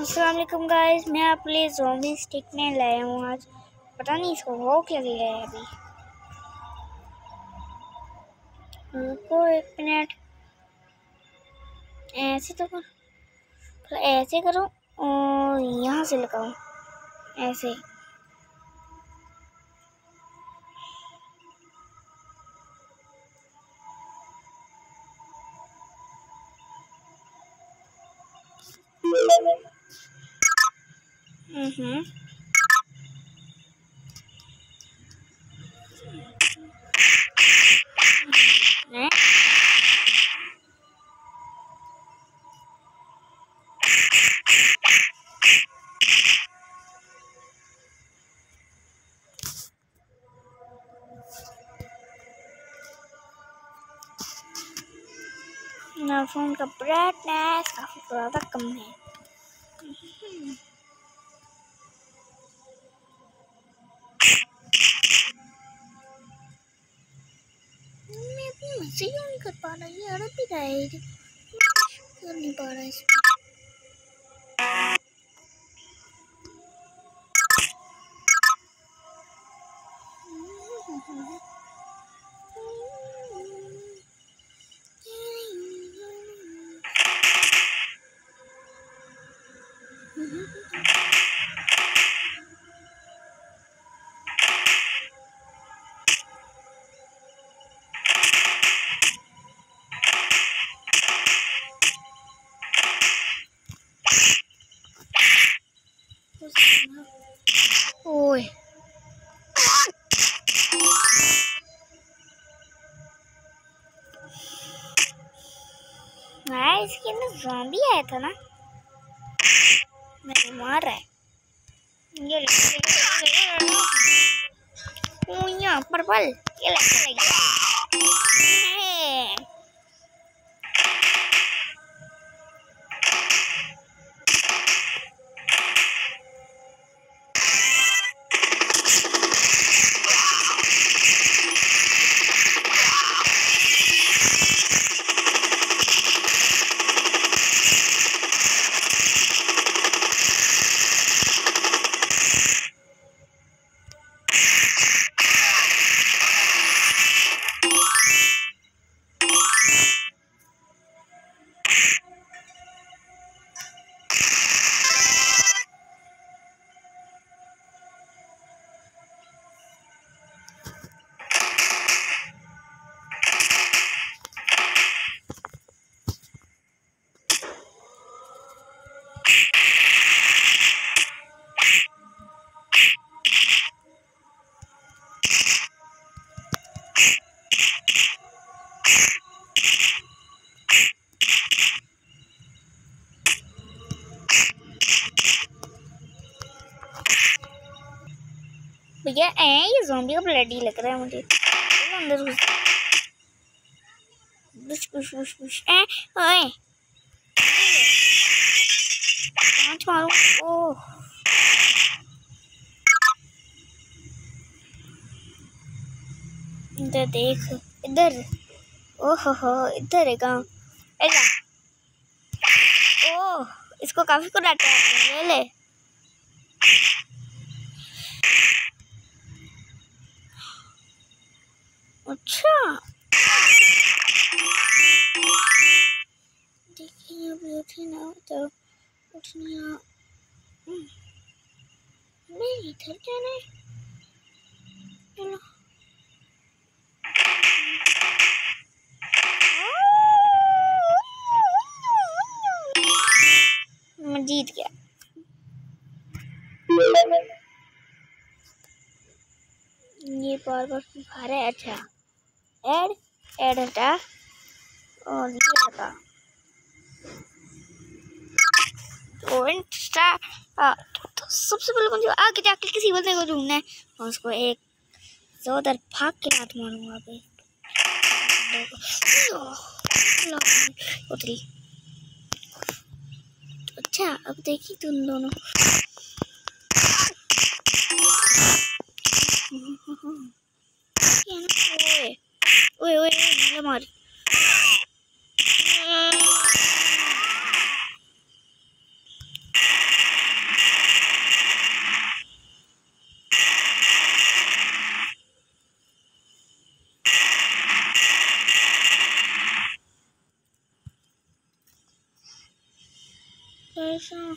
Aslam guys मैं अपने लिए जोमी स्टिक में लाया हूँ आज। पता नहीं, इसको हो क्या गया है अभी? रुको एक मिनट ऐसे तो कर। ऐसे करो और यहाँ से लगाओ। ऐसे। Mm-hmm. फ़ोन का ब्राइटनेस काफ़ी ज़्यादा कम है सही नहीं कर पा रहा ये अड़क भी है कर नहीं पा रहा इसमें। इसके अंदर जॉम्बी आया था ना मैंने मार रहा है ये यहाँ पर्पल ये लगता भैया ए ये जोम्बी का ब्लड ही लग रहा है मुझे। अंदर घुस। बुश बुश बुश ए ओए। पाँच मारो। ओ इधर देख, इधर। ओहो हो, इधर है गाँव ओह, इसको काफ़ी कुछ ले ले। तो उठनी हम्म। नहीं, इधर जाना मैं जीत गया। ये बार बार रहा है अच्छा। ऐड ऐड हटा। और ये हटा। इंस्टा तो सबसे पहले मुझे आगे जाके किसी बंदे को ढूंढना है। और उसको एक जोरदार भाग के हाथ मारूँगा पे उतरी। अच्छा अब देखी तुम दोनों। ओए ओए ओए, मार।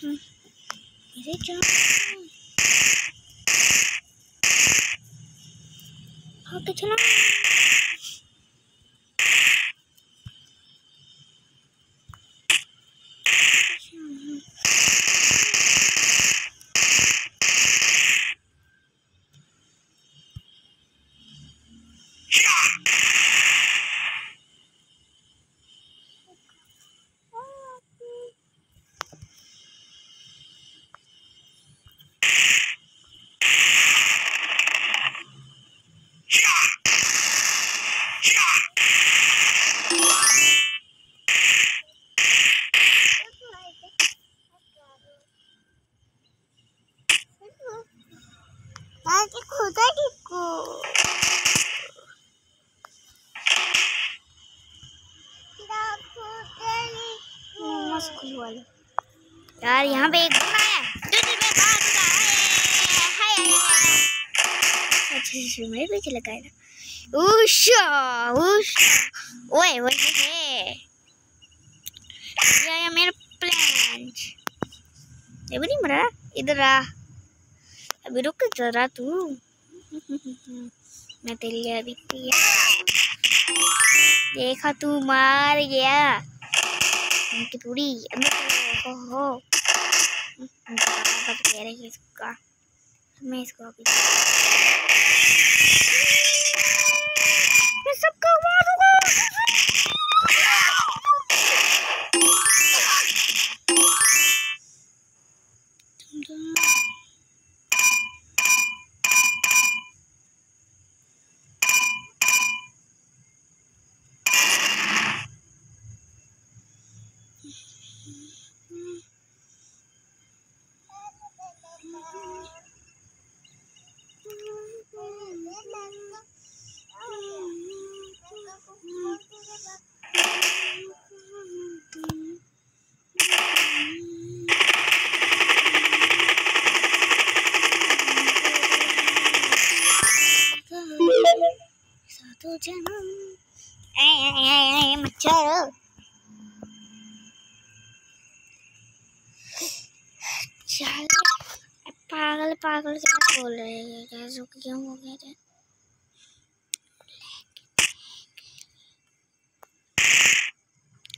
कैसा हूँ मेरे जान आगे चला Nanti खुदा दिखो मस्त वाली। यार यहाँ पे एक बंदा है। जल्दी में भाग जा हाय हाय हाय अच्छा मेरे पीछे लगाएगा उषा उषा। ओए ओए हे। ये ये मेरा प्लान ये भी नहीं मरा इधर आ। अभी रुक जरा तू। मैं तेरे लिए अभी देखा तू मार गया। उनकी पूरी हो कह रही है इसका। मैं इसको अभी सबको पागल पागल क्या बोल रहे हैं कैसे, क्यों हो गया थे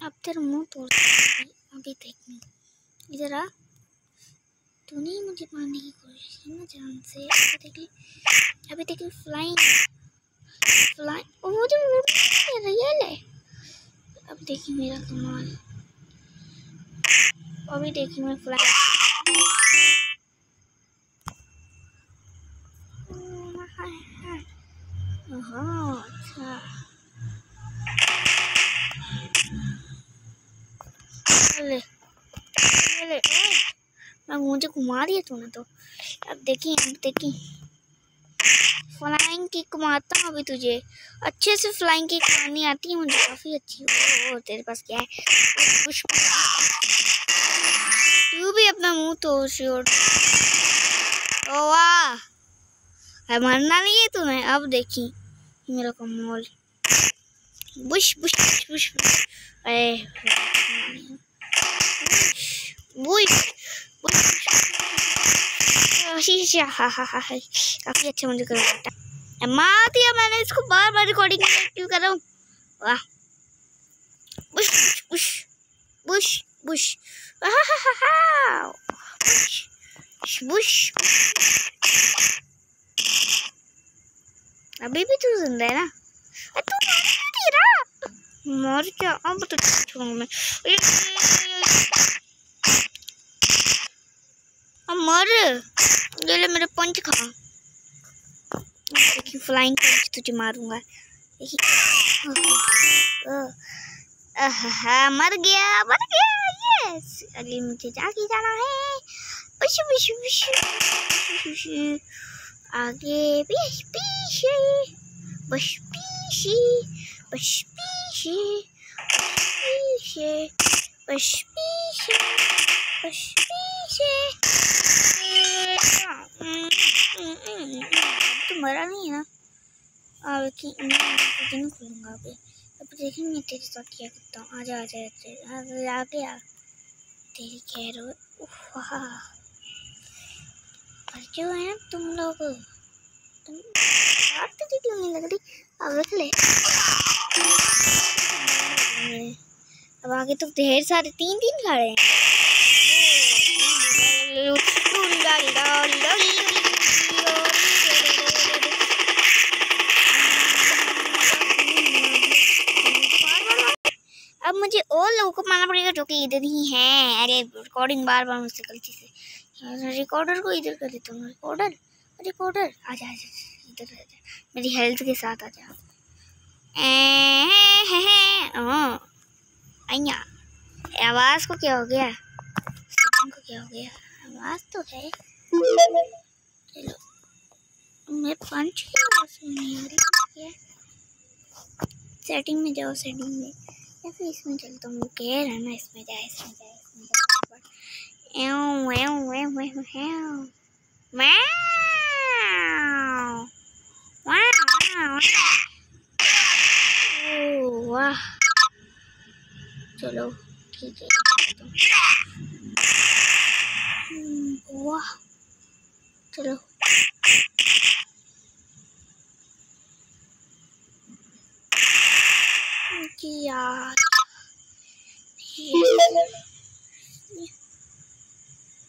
अब तेरा मुँह तोड़ अभी देखनी इधर आ। तूने ही मुझे मारने की कोशिश की ना जान से। अभी देख अभी देख फ्लाइंग फ्लाइंग ओ मुझे रियल है अब देखिए मेरा कमाल। अभी देखिए मैं फ्लाइंग अच्छा मैं मुझे घुमा दिया तूने तो अब देखी अब देखिए फ्लाइंग किक मारता हूँ अभी तुझे अच्छे से फ्लाइंग किक मारनी आती है मुझे काफ़ी अच्छी ओ, तेरे पास क्या है पुष्प तू भी अपना मुँह तो ओ वाह मरना नहीं है तुम्हें अब देखी मेरा कमाल बुश बुश बुश बुश। अरे, बुश बुश हा हा हा काफ़ी अच्छा मुझे कर बेटा मार दिया मैंने इसको, बार बार रिकॉर्डिंग क्यों कर रहा हूँ। वाह। बुश बुश बुश बुश बुश बुश। अभी भी तू ज़िंदा है ना? तू मर क्या अब तो छोड़ूँगा मैं। मर। ये ले मेरे पंच खा। देखिए फ्लाइंग पंच तुझे मारूँगा। मर गया मर गया यस अगले मुझे जाके जाना है। विश विश विश आगे पीछे पीछे पीछे बस पीछे बस पीछे तो मरा नहीं है ना? अब की नहीं खुलूँगा अभी। अब देखेंगे तेरे साथ क्या करता हूँ। आजा आजा आजा आ गया। तेरी रहे वाह। क्यों है तुम लोग? तुम तो क्यों नहीं लग रही अब रख ले अब आगे तो ढेर सारे तीन तीन खड़े हैं अब मुझे और लोगों को मारना पड़ेगा जो कि इधर ही हैं। अरे रिकॉर्डिंग बार बार मुझसे गलती से। रिकॉर्डर को इधर कर देता हूँ। रिकॉर्डर रिकॉर्डर आ जा, इधर आ जा। मेरी हेल्थ के साथ आ जा आवाज़ को क्या हो गया? को क्या हो गया? आवाज़ तो है। चलो, मैं पंच सेटिंग में जाओ सेटिंग में। या फिर इसमें चलता हूँ कह रहा ना, इसमें जाए इसमें जाए इसमें जाए एव एव एव एव एव वाह चलो ठीक है। वाह। चलो।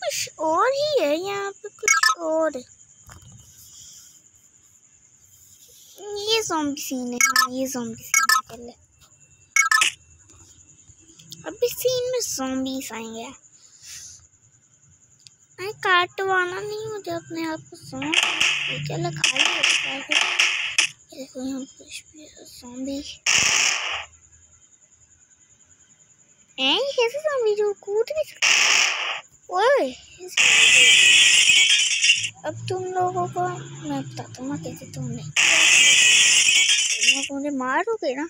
कुछ और ही है यहाँ पे कुछ और। ये ज़ॉम्बी सीन है हाँ ये ज़ॉम्बी सीन है पहले अभी सीन में ज़ॉम्बीज आएँगे अरे काटवाना नहीं मुझे अपने आप को सॉन्ग चलो खाली होता है देखो यहाँ कुछ भी ज़ॉम्बी हैं कैसे ज़ॉम्बी जो कूद भी सकते ओए अब तुम लोगों को मैं बताता हूँ कैसे तुम तुम मुझे मारोगे ना?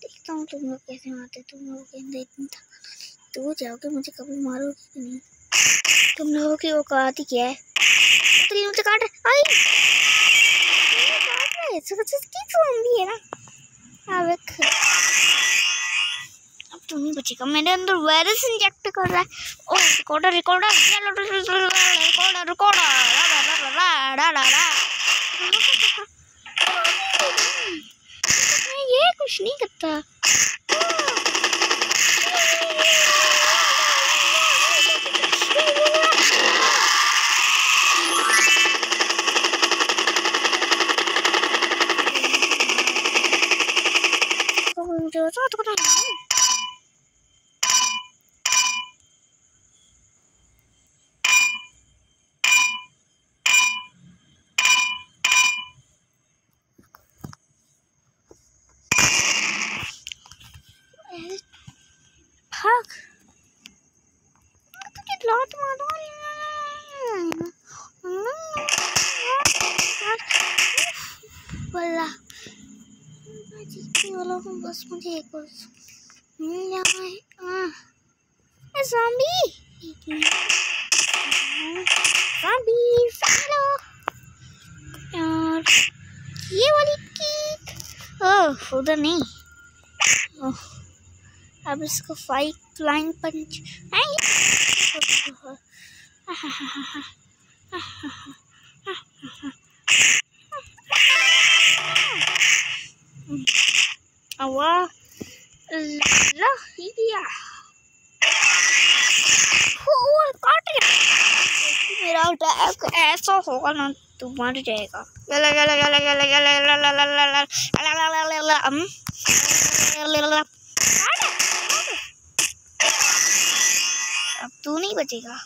देखता हूँ तुम लोग कैसे मारते तुम लोगों के अंदर इतनी ताकत तो जाओगे मुझे कभी मारोगे नहीं? तुम लोगों की औकात ही क्या है? तो मुझे काट आई! रहे ज़ॉम्बी है ना? अब तो नहीं बचेगा। मेरे अंदर वायरस इंजेक्ट कर रहा है। ओ रिकॉर्डर रिकॉर्डर रिकॉर्डर रिकॉर्डर ये টাটা मुझे एक और यहाँ है। ज़ॉम्बी ज़ॉम्बी और ये वाली ओह, उधर नहीं। ओह, अब इसको फाइव फ्लाइंग पंच मेरा अटैक ऐसा होगा ना तू मर जाएगा अब तू नहीं बचेगा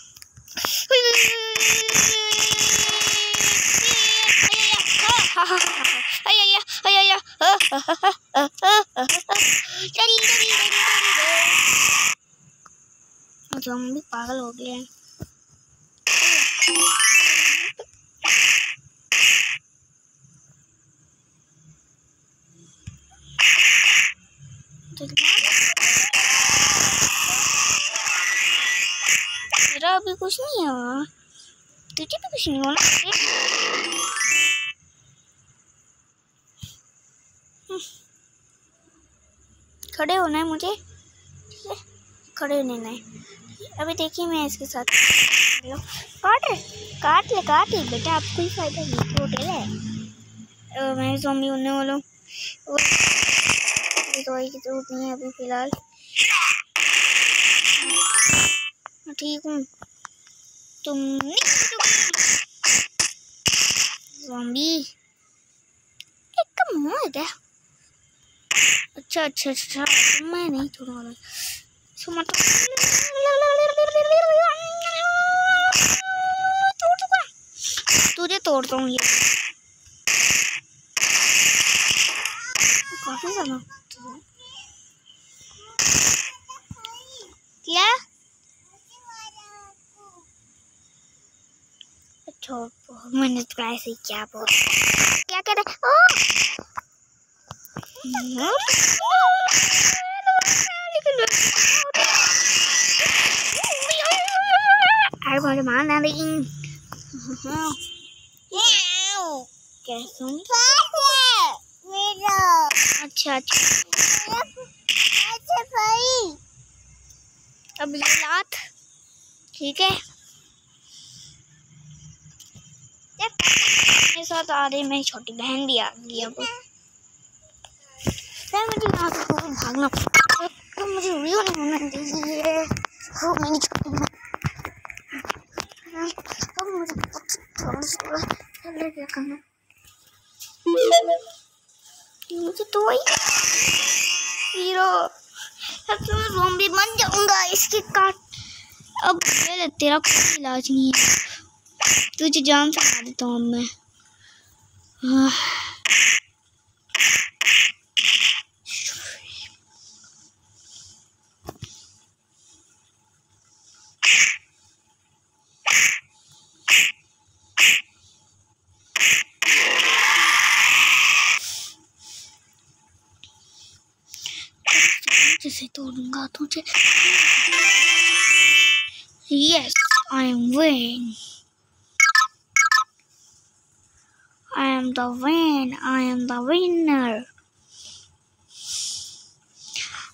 अया चली पागल हो गए हैं अभी कुछ नहीं है। तुझे भी कुछ नहीं होना खड़े होना है मुझे, ठीक है? खड़े होने नहीं अभी देखिए मैं इसके साथ काट काट ले काट ले बेटा आपको ही फ़ायदा नहीं होटल है मैं जॉम्बी होने वाला हूँ। दवाई की ज़रूरत नहीं है अभी फ़िलहाल। ठीक हूँ। तुम जॉम्बी एक कम हो क्या? अच्छा अच्छा अच्छा। मैं नहीं छोड़ने वाला तुझे तोड़ता हूँ ये। काफ़ी ज़्यादा। क्या? अच्छा मैंने तो ऐसे क्या बोल। क्या ai mà mà nè đi कैसे अच्छा अच्छा। अब ठीक है। मेरे साथ आ रही मेरी छोटी बहन भी आ गई अब। तो मुझे नहीं होना दीजिए हो अब मुझे थोड़ा सा क्या करना मुझे तो वही हीरो अब तो मैं बन जाऊँगा इसके काट अब तेरा कोई इलाज नहीं है तुझे जान से मार देता हूँ मैं हाँ से तोड़ूँगा तुझे Yes, I am win. I am the win. I am the winner.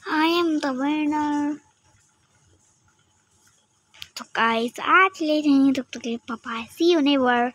I am the winner. तो गाइस आज ले रहे हैं तब तक के पापा सी यू नेवर